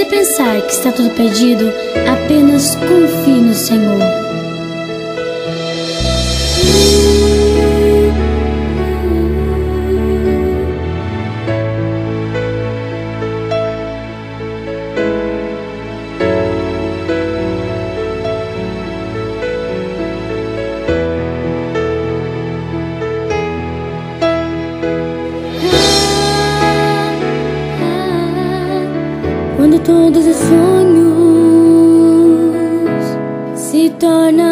você pensar que está tudo perdido, apenas confie no Senhor. টানা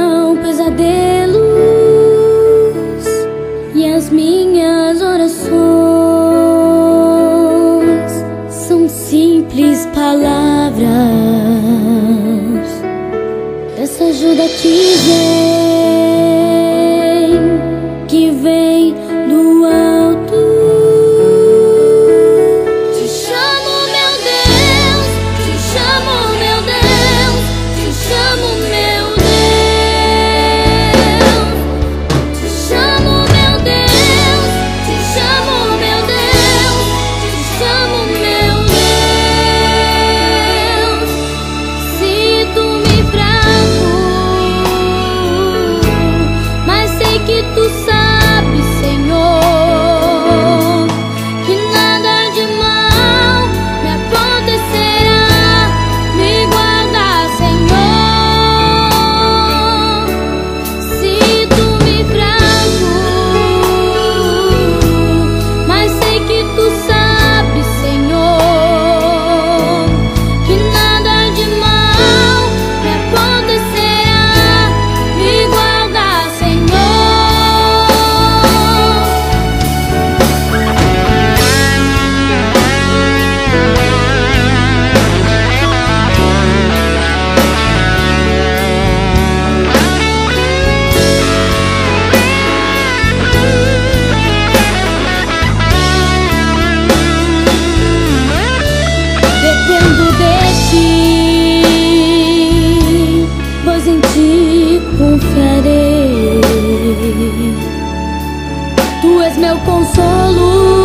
dependo de ti, pois em ti confiarei. Tu és meu consolo.